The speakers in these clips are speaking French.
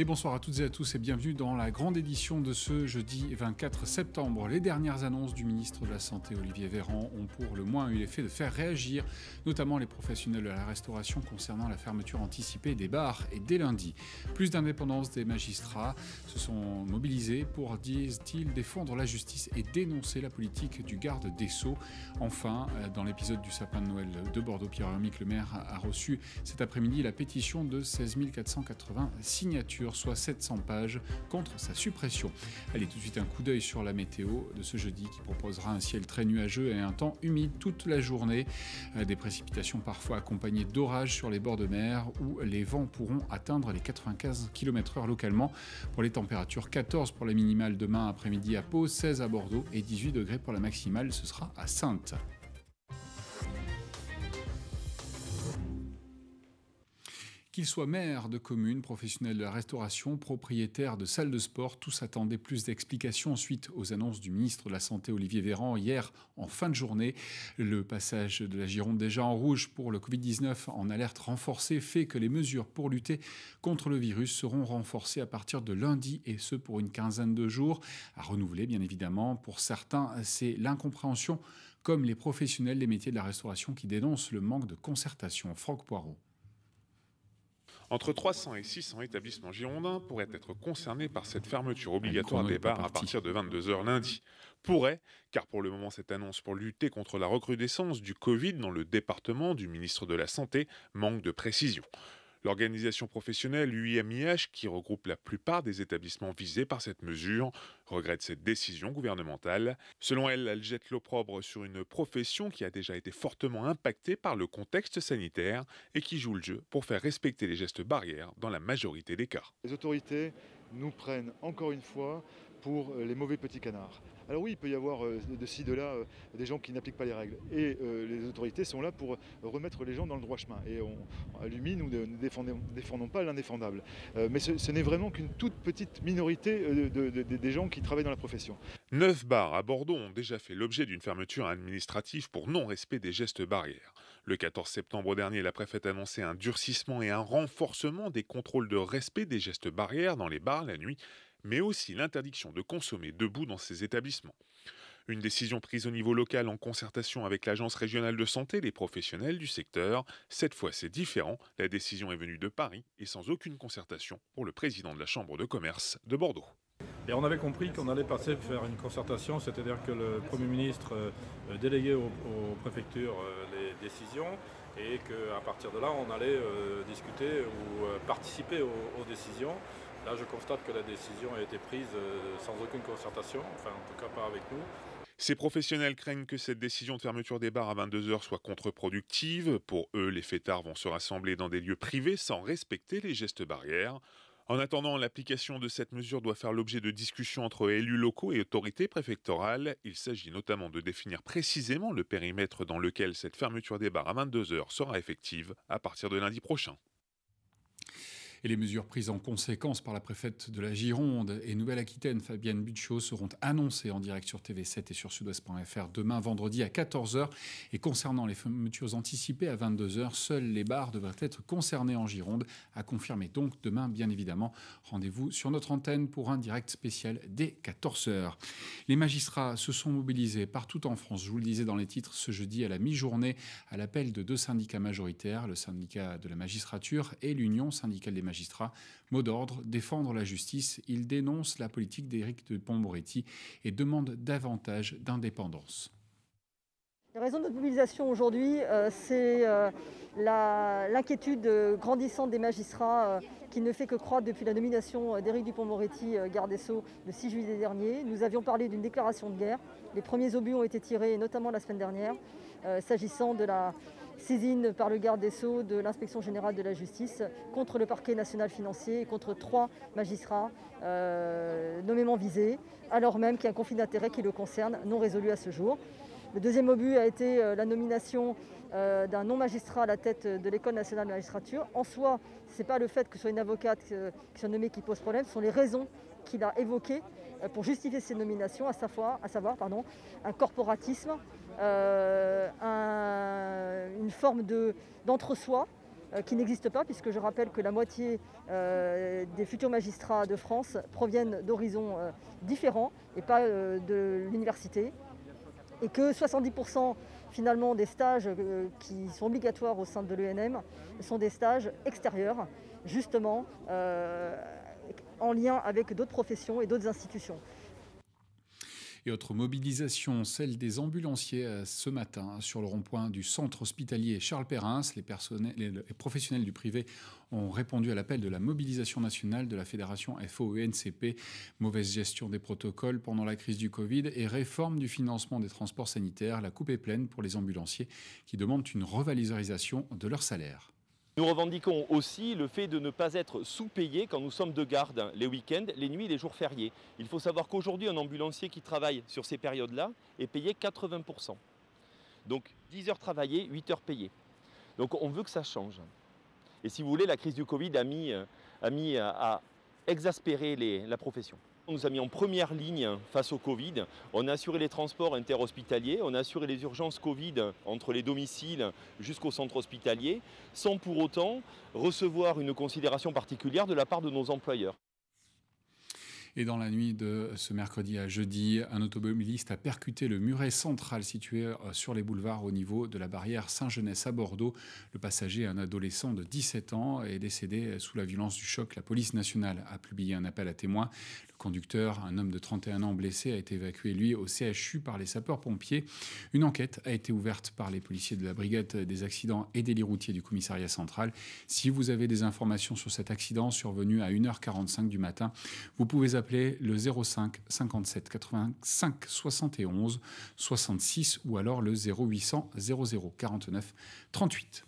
Et bonsoir à toutes et à tous et bienvenue dans la grande édition de ce jeudi 24 septembre. Les dernières annonces du ministre de la Santé Olivier Véran ont pour le moins eu l'effet de faire réagir notamment les professionnels de la restauration concernant la fermeture anticipée des bars et dès lundi. Plus d'indépendance des magistrats se sont mobilisés pour, disent-ils, défendre la justice et dénoncer la politique du garde des Sceaux. Enfin, euh, dans l'épisode du sapin de Noël de Bordeaux, Pierre-Hermique, le maire a reçu cet après-midi la pétition de 16 480 signatures soit 700 pages, contre sa suppression. Allez, tout de suite un coup d'œil sur la météo de ce jeudi qui proposera un ciel très nuageux et un temps humide toute la journée. Euh, des précipitations parfois accompagnées d'orages sur les bords de mer où les vents pourront atteindre les 95 km/h localement. Pour les températures, 14 pour la minimale demain après-midi à Pau, 16 à Bordeaux et 18 degrés pour la maximale, ce sera à Sainte. Qu'ils soient maires de communes, professionnels de la restauration, propriétaires de salles de sport, tous attendaient plus d'explications suite aux annonces du ministre de la Santé Olivier Véran hier en fin de journée. Le passage de la Gironde déjà en rouge pour le Covid-19 en alerte renforcée fait que les mesures pour lutter contre le virus seront renforcées à partir de lundi et ce pour une quinzaine de jours. À renouveler bien évidemment. Pour certains, c'est l'incompréhension comme les professionnels des métiers de la restauration qui dénoncent le manque de concertation. Franck Poirot. Entre 300 et 600 établissements girondins pourraient être concernés par cette fermeture obligatoire des bars à partir de 22h lundi. Pourrait, car pour le moment cette annonce pour lutter contre la recrudescence du Covid dans le département du ministre de la Santé manque de précision. L'organisation professionnelle UIMIH, qui regroupe la plupart des établissements visés par cette mesure, regrette cette décision gouvernementale. Selon elle, elle jette l'opprobre sur une profession qui a déjà été fortement impactée par le contexte sanitaire et qui joue le jeu pour faire respecter les gestes barrières dans la majorité des cas. Les autorités nous prennent encore une fois pour les mauvais petits canards. Alors oui, il peut y avoir euh, de ci, de là, euh, des gens qui n'appliquent pas les règles. Et les autorités sont là pour remettre les gens dans le droit chemin. Et on, à l'UMI, nous ne défendons, pas l'indéfendable. mais ce, n'est vraiment qu'une toute petite minorité des gens qui travaillent dans la profession. Neuf bars à Bordeaux ont déjà fait l'objet d'une fermeture administrative pour non-respect des gestes barrières. Le 14 septembre dernier, la préfète a annoncé un durcissement et un renforcement des contrôles de respect des gestes barrières dans les bars la nuit mais aussi l'interdiction de consommer debout dans ces établissements. Une décision prise au niveau local en concertation avec l'Agence régionale de santé, les professionnels du secteur. Cette fois, c'est différent. La décision est venue de Paris et sans aucune concertation pour le président de la Chambre de commerce de Bordeaux. Et on avait compris qu'on allait passer faire une concertation, c'est-à-dire que le Premier ministre euh, déléguait aux, préfectures euh, les décisions et qu'à partir de là, on allait euh, discuter ou participer aux décisions. Là, je constate que la décision a été prise euh, sans aucune concertation, enfin en tout cas pas avec nous. Ces professionnels craignent que cette décision de fermeture des bars à 22h soit contre-productive. Pour eux, les fêtards vont se rassembler dans des lieux privés sans respecter les gestes barrières. En attendant, l'application de cette mesure doit faire l'objet de discussions entre élus locaux et autorités préfectorales. Il s'agit notamment de définir précisément le périmètre dans lequel cette fermeture des bars à 22h sera effective à partir de lundi prochain et les mesures prises en conséquence par la préfète de la Gironde et Nouvelle-Aquitaine, Fabienne Butchot, seront annoncées en direct sur TV7 et sur sudouest.fr demain vendredi à 14h. Et concernant les fermetures anticipées à 22h, seuls les bars devraient être concernés en Gironde, à confirmer donc demain, bien évidemment. Rendez-vous sur notre antenne pour un direct spécial dès 14h. Les magistrats se sont mobilisés partout en France, je vous le disais dans les titres, ce jeudi à la mi-journée, à l'appel de deux syndicats majoritaires, le syndicat de la magistrature et l'Union syndicale des magistrats magistrats. Mot d'ordre, défendre la justice. Il dénonce la politique d'Éric de Pont-Moretti et demande davantage d'indépendance. La raison de notre mobilisation aujourd'hui, euh, c'est euh, l'inquiétude grandissante des magistrats euh, qui ne fait que croître depuis la nomination d'Éric Dupont-Moretti, garde des Sceaux, le 6 juillet dernier. Nous avions parlé d'une déclaration de guerre. Les premiers obus ont été tirés, notamment la semaine dernière, s'agissant de la saisine par le garde des Sceaux de l'inspection générale de la justice contre le parquet national financier et contre trois magistrats euh, nommément visés, alors même qu'il y a un conflit d'intérêts qui le concerne, non résolu à ce jour. Le deuxième obus a été euh, la nomination euh, d'un non-magistrat à la tête de l'École nationale de magistrature. En soi, ce n'est pas le fait que ce soit une avocate qui soit nommée qui pose problème, ce sont les raisons qu'il a évoquées pour justifier ces nominations, à savoir, un corporatisme, euh, une forme d'entre-soi qui n'existe pas, puisque je rappelle que la moitié des futurs magistrats de France proviennent d'horizons différents et pas de l'université, et que 70% finalement des stages qui sont obligatoires au sein de l'ENM sont des stages extérieurs, justement en lien avec d'autres professions et d'autres institutions. Et autre mobilisation, celle des ambulanciers euh, ce matin sur le rond-point du centre hospitalier Charles Perrins. Les, les, professionnels du privé ont répondu à l'appel de la mobilisation nationale de la fédération FOENCP. Mauvaise gestion des protocoles pendant la crise du Covid et réforme du financement des transports sanitaires. La coupe est pleine pour les ambulanciers qui demandent une revalorisation de leur salaire. Nous revendiquons aussi le fait de ne pas être sous-payé quand nous sommes de garde les week-ends, les nuits, les jours fériés. Il faut savoir qu'aujourd'hui, un ambulancier qui travaille sur ces périodes-là est payé 80%. Donc 10 heures travaillées, 8 heures payées. Donc on veut que ça change. Et si vous voulez, la crise du Covid a mis, a mis à, exaspérer la profession. On nous a mis en première ligne face au Covid. On a assuré les transports interhospitaliers, on a assuré les urgences Covid entre les domiciles jusqu'au centre hospitalier, sans pour autant recevoir une considération particulière de la part de nos employeurs. Et dans la nuit de ce mercredi à jeudi, un automobiliste a percuté le muret central situé euh, sur les boulevards au niveau de la barrière Saint-Genès à Bordeaux. Le passager, un adolescent de 17 ans, est décédé sous la violence du choc. La police nationale a publié un appel à témoins conducteur, un homme de 31 ans blessé, a été évacué, lui, au CHU par les sapeurs-pompiers. Une enquête a été ouverte par les policiers de la brigade des accidents et délits routiers du commissariat central. Si vous avez des informations sur cet accident survenu à 1h45 du matin, vous pouvez appeler le 05 57 85 71 66 ou alors le 0800 00 49 38.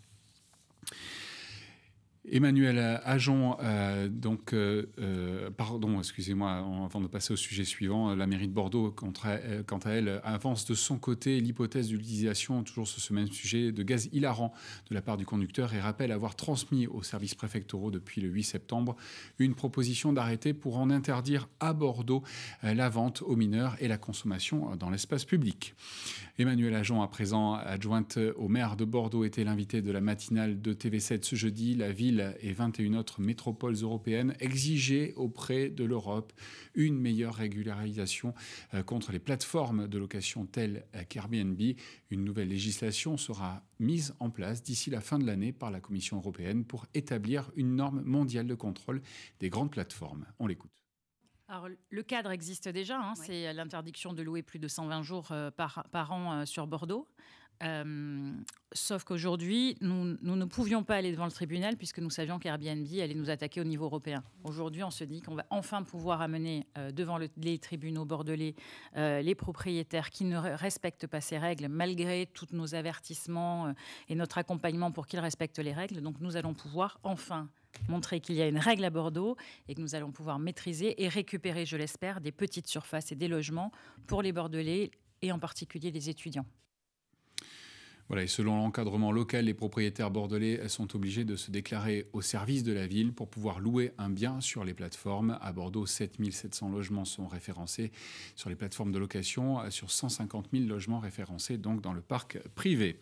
Emmanuel Ajon, euh, donc, euh, euh, pardon, excusez-moi, avant de passer au sujet suivant, la mairie de Bordeaux, quant à elle, avance de son côté l'hypothèse d'utilisation, toujours sur ce même sujet, de gaz hilarant de la part du conducteur et rappelle avoir transmis aux services préfectoraux depuis le 8 septembre une proposition d'arrêté pour en interdire à Bordeaux la vente aux mineurs et la consommation dans l'espace public. Emmanuel Ajon, à présent adjointe au maire de Bordeaux, était l'invité de la matinale de TV7 ce jeudi. La ville et 21 autres métropoles européennes exigeaient auprès de l'Europe une meilleure régularisation euh, contre les plateformes de location telles qu'Airbnb. Une nouvelle législation sera mise en place d'ici la fin de l'année par la Commission européenne pour établir une norme mondiale de contrôle des grandes plateformes. On l'écoute. Alors, le cadre existe déjà, hein, c'est l'interdiction de louer plus de 120 jours euh, par, par an euh, sur Bordeaux. Euh, sauf qu'aujourd'hui, nous, ne pouvions pas aller devant le tribunal puisque nous savions qu'Airbnb allait nous attaquer au niveau européen. Aujourd'hui, on se dit qu'on va enfin pouvoir amener euh, devant les tribunaux bordelais euh, les propriétaires qui ne respectent pas ces règles, malgré tous nos avertissements et notre accompagnement pour qu'ils respectent les règles. Donc nous allons pouvoir enfin montrer qu'il y a une règle à Bordeaux et que nous allons pouvoir maîtriser et récupérer, je l'espère, des petites surfaces et des logements pour les Bordelais et en particulier les étudiants et selon l'encadrement local, les propriétaires bordelais sont obligés de se déclarer au service de la ville pour pouvoir louer un bien sur les plateformes. À Bordeaux, 7700 logements sont référencés sur les plateformes de location, sur 150 000 logements référencés donc dans le parc privé.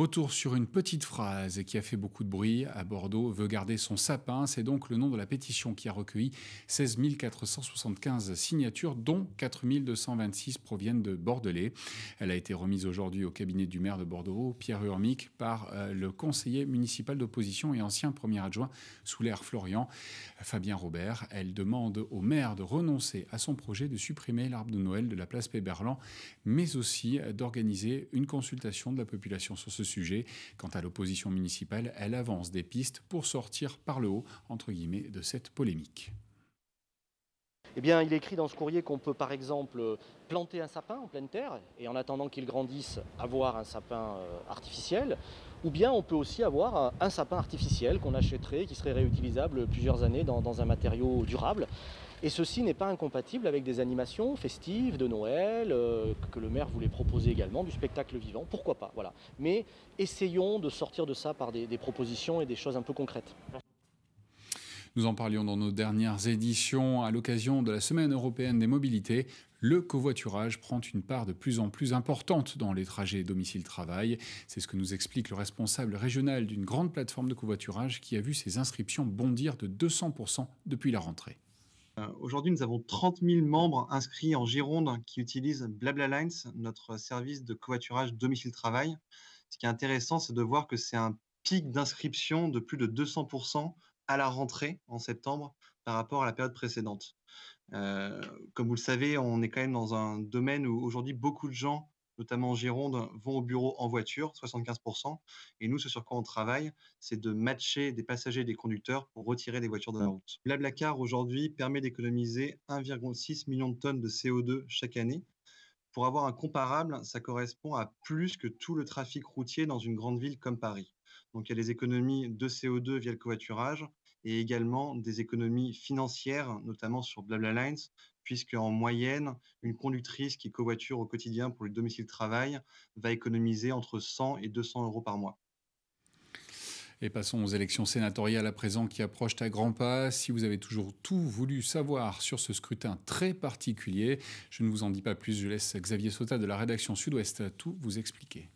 Retour sur une petite phrase qui a fait beaucoup de bruit à Bordeaux, veut garder son sapin. C'est donc le nom de la pétition qui a recueilli 16 475 signatures, dont 4 226 proviennent de Bordelais. Elle a été remise aujourd'hui au cabinet du maire de Bordeaux, Pierre Urmic, par euh, le conseiller municipal d'opposition et ancien premier adjoint sous l'ère Florian, Fabien Robert. Elle demande au maire de renoncer à son projet de supprimer l'arbre de Noël de la place Péberlan, mais aussi d'organiser une consultation de la population sur ce sujet. Quant à l'opposition municipale, elle avance des pistes pour sortir par le haut, entre guillemets, de cette polémique. Eh bien, il est écrit dans ce courrier qu'on peut par exemple planter un sapin en pleine terre et en attendant qu'il grandisse, avoir un sapin euh, artificiel. Ou bien on peut aussi avoir un sapin artificiel qu'on achèterait, qui serait réutilisable plusieurs années dans un matériau durable. Et ceci n'est pas incompatible avec des animations festives de Noël, euh, que le maire voulait proposer également, du spectacle vivant, pourquoi pas. Mais essayons de sortir de ça par des, des propositions et des choses un peu concrètes. Nous en parlions dans nos dernières éditions à l'occasion de la Semaine européenne des mobilités. Le covoiturage prend une part de plus en plus importante dans les trajets domicile-travail. C'est ce que nous explique le responsable régional d'une grande plateforme de covoiturage qui a vu ses inscriptions bondir de 200% depuis la rentrée. Euh, aujourd'hui, nous avons 30 000 membres inscrits en Gironde qui utilisent BlaBlaLines, notre service de covoiturage domicile-travail. Ce qui est intéressant, c'est de voir que c'est un pic d'inscription de plus de 200% à la rentrée en septembre par rapport à la période précédente. Euh, comme vous le savez, on est quand même dans un domaine où aujourd'hui beaucoup de gens, notamment en Gironde, vont au bureau en voiture, 75%. Et nous, ce sur quoi on travaille, c'est de matcher des passagers et des conducteurs pour retirer des voitures de la route. Blablacar aujourd'hui permet d'économiser 1,6 million de tonnes de CO2 chaque année. Pour avoir un comparable, ça correspond à plus que tout le trafic routier dans une grande ville comme Paris. Donc il y a les économies de CO2 via le covoiturage et également des économies financières, notamment sur BlaBlaLines, puisque en moyenne, une conductrice qui covoiture au quotidien pour le domicile de travail va économiser entre 100 et 200 euros par mois. Et passons aux élections sénatoriales à présent qui approchent à grands pas. Si vous avez toujours tout voulu savoir sur ce scrutin très particulier, je ne vous en dis pas plus. Je laisse Xavier Sota de la rédaction Sud-Ouest tout vous expliquer.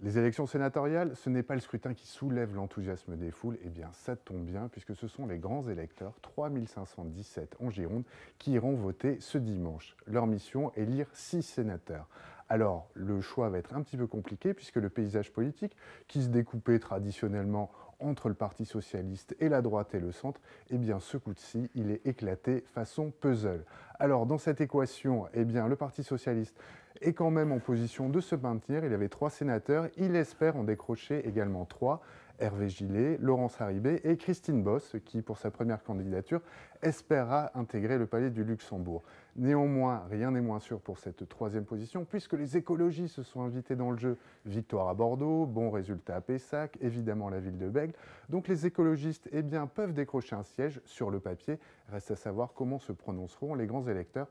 Les élections sénatoriales, ce n'est pas le scrutin qui soulève l'enthousiasme des foules, eh bien ça tombe bien puisque ce sont les grands électeurs, 3517 en Gironde, qui iront voter ce dimanche. Leur mission, élire six sénateurs. Alors le choix va être un petit peu compliqué puisque le paysage politique, qui se découpait traditionnellement entre le Parti socialiste et la droite et le centre, eh bien ce coup-ci, il est éclaté façon puzzle. Alors dans cette équation, eh bien le Parti socialiste est quand même en position de se maintenir. Il avait trois sénateurs. Il espère en décrocher également trois. Hervé Gillet, Laurence Haribé et Christine Boss, qui, pour sa première candidature, espérera intégrer le palais du Luxembourg. Néanmoins, rien n'est moins sûr pour cette troisième position, puisque les écologistes se sont invités dans le jeu. Victoire à Bordeaux, bon résultat à Pessac, évidemment la ville de Bègle. Donc les écologistes eh bien, peuvent décrocher un siège sur le papier. Reste à savoir comment se prononceront les grands électeurs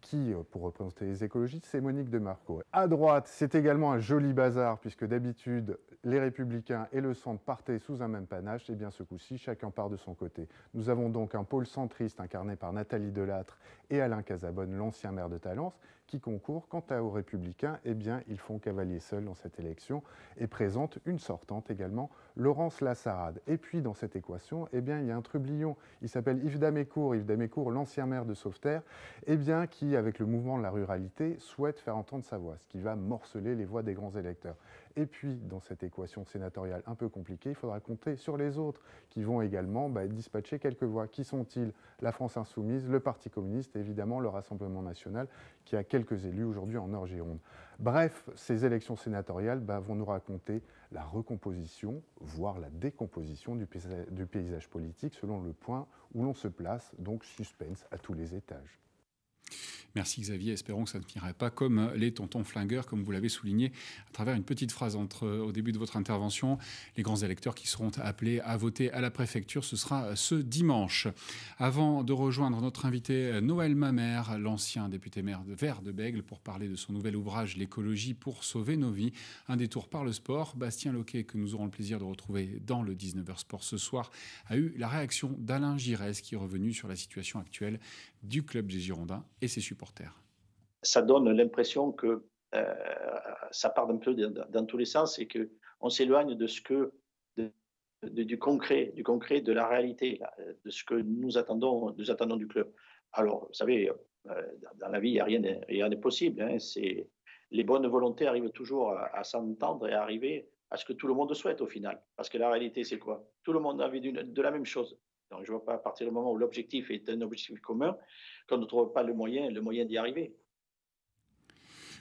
qui, euh, pour représenter les écologistes, c'est Monique de Marco. À droite, c'est également un joli bazar, puisque d'habitude, les Républicains et le centre partaient sous un même panache. Et bien ce coup-ci, chacun part de son côté. Nous avons donc un pôle centriste incarné par Nathalie Delattre et Alain Casabonne, l'ancien maire de Talence, qui concourent. Quant aux Républicains, eh bien, ils font cavalier seul dans cette élection et présentent une sortante également, Laurence Lassarade. Et puis, dans cette équation, eh bien, il y a un trublion. Il s'appelle Yves Damécourt. Yves Damécourt, l'ancien maire de Sauveterre, eh bien, qui, avec le mouvement de la ruralité, souhaite faire entendre sa voix, ce qui va morceler les voix des grands électeurs. Et puis, dans cette équation sénatoriale un peu compliquée, il faudra compter sur les autres qui vont également bah, dispatcher quelques voix. Qui sont-ils? La France Insoumise, le Parti communiste et évidemment le Rassemblement national qui a quelques élus aujourd'hui en Nord-Gironde. Bref, ces élections sénatoriales bah, vont nous raconter la recomposition, voire la décomposition du paysage politique selon le point où l'on se place, donc suspense à tous les étages. Merci Xavier, espérons que ça ne finirait pas comme les tontons flingueurs, comme vous l'avez souligné à travers une petite phrase entre, au début de votre intervention. Les grands électeurs qui seront appelés à voter à la préfecture, ce sera ce dimanche. Avant de rejoindre notre invité Noël Mamère, l'ancien député maire de Vert de Bègle, pour parler de son nouvel ouvrage L'écologie pour sauver nos vies, un détour par le sport. Bastien Loquet, que nous aurons le plaisir de retrouver dans le 19h Sport ce soir, a eu la réaction d'Alain Giresse qui est revenu sur la situation actuelle du club des Girondins et ses supporters. Ça donne l'impression que euh, ça part un peu dans, tous les sens et qu'on s'éloigne de ce que du concret, du concret, de la réalité, de ce que nous attendons, nous attendons du club. Alors, vous savez, euh, dans la vie, rien, n'est possible. Hein. c'est les bonnes volontés arrivent toujours à, s'entendre et à arriver à ce que tout le monde souhaite au final. Parce que la réalité, c'est quoi? Tout le monde a envie de la même chose. Je ne vois pas à partir du moment où l'objectif est un objectif commun, qu'on ne trouve pas le moyen, le moyen d'y arriver.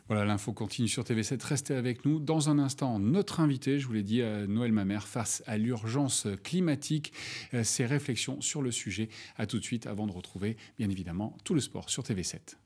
Voilà, l'info continue sur TV7. Restez avec nous. Dans un instant, notre invité, je vous l'ai dit, euh, Noël Mamère, face à l'urgence climatique, euh, ses réflexions sur le sujet. À tout de suite, avant de retrouver, bien évidemment, tout le sport sur TV7.